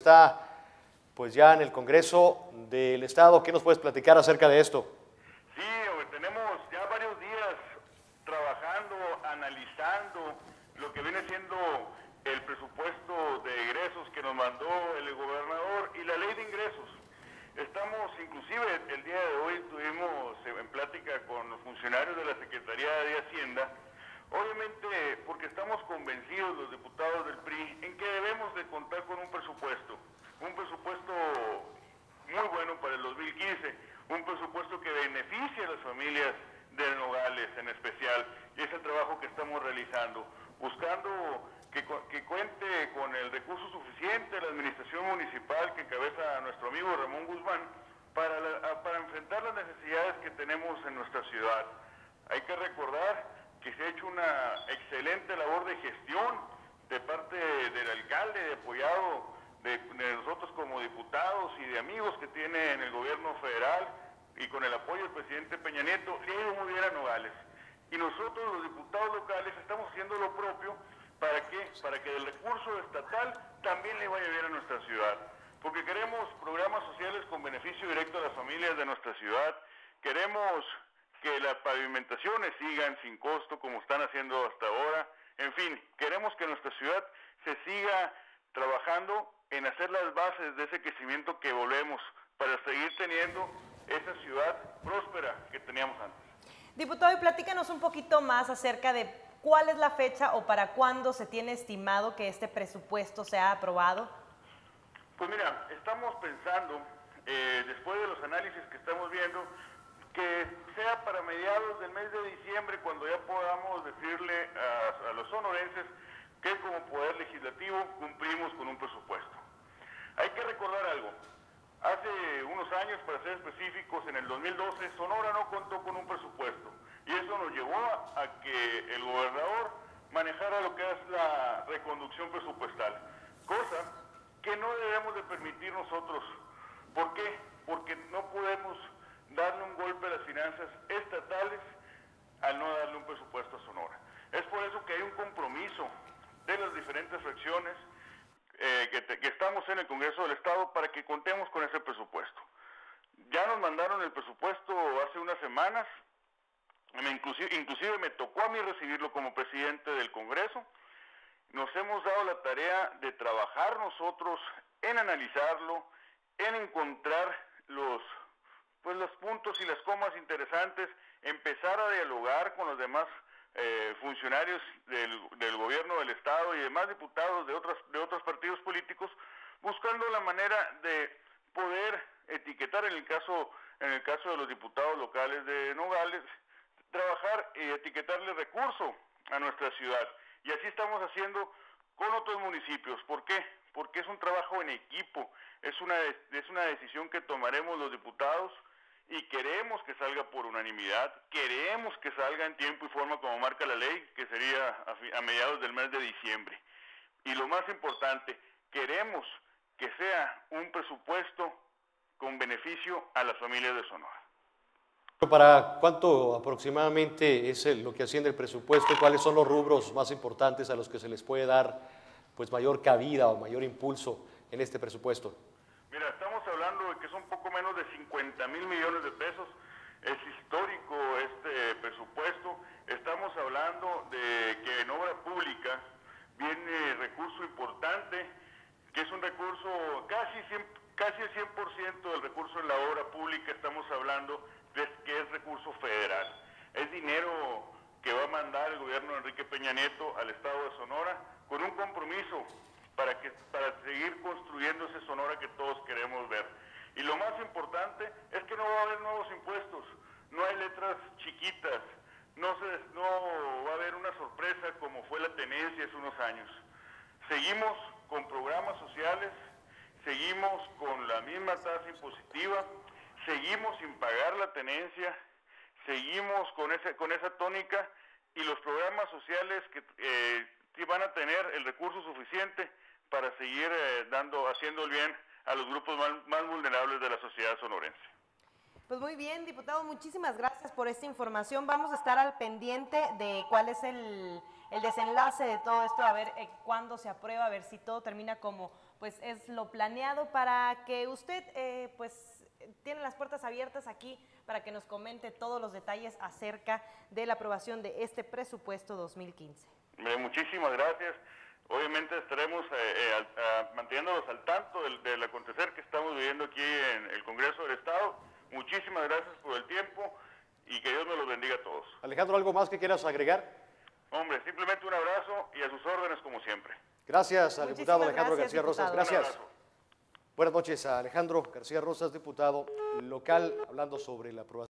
está pues ya en el Congreso del Estado. ¿Qué nos puedes platicar acerca de esto? Sí, tenemos ya varios días trabajando, analizando lo que viene siendo el presupuesto de egresos que nos mandó el gobernador y la ley de ingresos. Estamos, inclusive el día de hoy estuvimos en plática con los funcionarios de la Secretaría de Hacienda, porque estamos convencidos los diputados del PRI en que debemos de contar con un presupuesto un presupuesto muy bueno para el 2015, un presupuesto que beneficie a las familias de Nogales en especial, y es el trabajo que estamos realizando, buscando que, cuente con el recurso suficiente la administración municipal que encabeza a nuestro amigo Ramón Guzmán para, para enfrentar las necesidades que tenemos en nuestra ciudad. Hay que recordar que se ha hecho una excelente labor de gestión de parte del alcalde, apoyado de, nosotros como diputados y de amigos que tiene en el gobierno federal y con el apoyo del presidente Peña Nieto, ido muy bien a Nogales. Y nosotros los diputados locales estamos haciendo lo propio para que, para que el recurso estatal también le vaya bien a nuestra ciudad. Porque queremos programas sociales con beneficio directo a las familias de nuestra ciudad, queremos que las pavimentaciones sigan sin costo como están haciendo hasta ahora, en fin, queremos que nuestra ciudad se siga trabajando en hacer las bases de ese crecimiento que volvemos para seguir teniendo esa ciudad próspera que teníamos antes. Diputado, y platícanos un poquito más acerca de cuál es la fecha o para cuándo se tiene estimado que este presupuesto sea aprobado. Pues mira, estamos pensando, eh, después de los análisis que estamos viendo, que sea para mediados del mes de diciembre cuando ya podamos decirle a, a los sonorenses que como Poder Legislativo cumplimos con un presupuesto. Hay que recordar algo. Hace unos años, para ser específicos, en el 2012, Sonora no contó con un presupuesto. Y eso nos llevó a, que el gobernador manejara lo que es la reconducción presupuestal. Cosa que no debemos de permitir nosotros. ¿Por qué? Porque no podemos darle un golpe a las finanzas estatales al no darle un presupuesto a Sonora. Es por eso que hay un compromiso de las diferentes fracciones eh, que, estamos en el Congreso del Estado para que contemos con ese presupuesto. Ya nos mandaron el presupuesto hace unas semanas, inclusive, inclusive me tocó a mí recibirlo como presidente del Congreso. Nos hemos dado la tarea de trabajar nosotros en analizarlo, en encontrar puntos y las comas interesantes, empezar a dialogar con los demás eh, funcionarios del, gobierno del Estado y demás diputados de, otras, de otros partidos políticos, buscando la manera de poder etiquetar en el caso, en el caso de los diputados locales de Nogales, trabajar y etiquetarle recurso a nuestra ciudad. Y así estamos haciendo con otros municipios. ¿Por qué? Porque es un trabajo en equipo, es una, es una decisión que tomaremos los diputados, queremos que salga por unanimidad, queremos que salga en tiempo y forma como marca la ley, que sería a, mediados del mes de diciembre. Y lo más importante, queremos que sea un presupuesto con beneficio a las familias de Sonora. ¿Para cuánto aproximadamente es lo que asciende el presupuesto? ¿Cuáles son los rubros más importantes a los que se les puede dar pues, mayor cabida o mayor impulso en este presupuesto? Mira, estamos hablando de que son poco menos de 50 mil millones de pesos. Es histórico este presupuesto. Estamos hablando de que en obra pública viene recurso importante, que es un recurso casi, casi el 100% del recurso en la obra pública. Estamos hablando de que es recurso federal. Es dinero que va a mandar el gobierno de Enrique Peña Nieto al Estado de Sonora con un compromiso para, que, para seguir construyendo ese Sonora que todos queremos ver. Y lo más importante es que no va a haber nuevos impuestos, no hay letras chiquitas, no, se, no va a haber una sorpresa como fue la tenencia hace unos años. Seguimos con programas sociales, seguimos con la misma tasa impositiva, seguimos sin pagar la tenencia, seguimos con, ese, con esa tónica y los programas sociales que eh, van a tener el recurso suficiente para seguir eh, dando, haciendo el bien a los grupos más, vulnerables de la sociedad sonorense. Pues muy bien, diputado, muchísimas gracias por esta información. Vamos a estar al pendiente de cuál es el, desenlace de todo esto, a ver eh, cuándo se aprueba, a ver si todo termina como pues es lo planeado para que usted eh, pues tiene las puertas abiertas aquí para que nos comente todos los detalles acerca de la aprobación de este presupuesto 2015. muchísimas gracias. Obviamente estaremos eh, eh, manteniéndolos al tanto del, del, acontecer que estamos viviendo aquí en el Congreso del Estado. Muchísimas gracias por el tiempo y que Dios nos los bendiga a todos. Alejandro, ¿algo más que quieras agregar? Hombre, simplemente un abrazo y a sus órdenes como siempre. Gracias al diputado Alejandro García Rosas. Gracias. Buenas noches a Alejandro García Rosas, diputado local, hablando sobre la aprobación.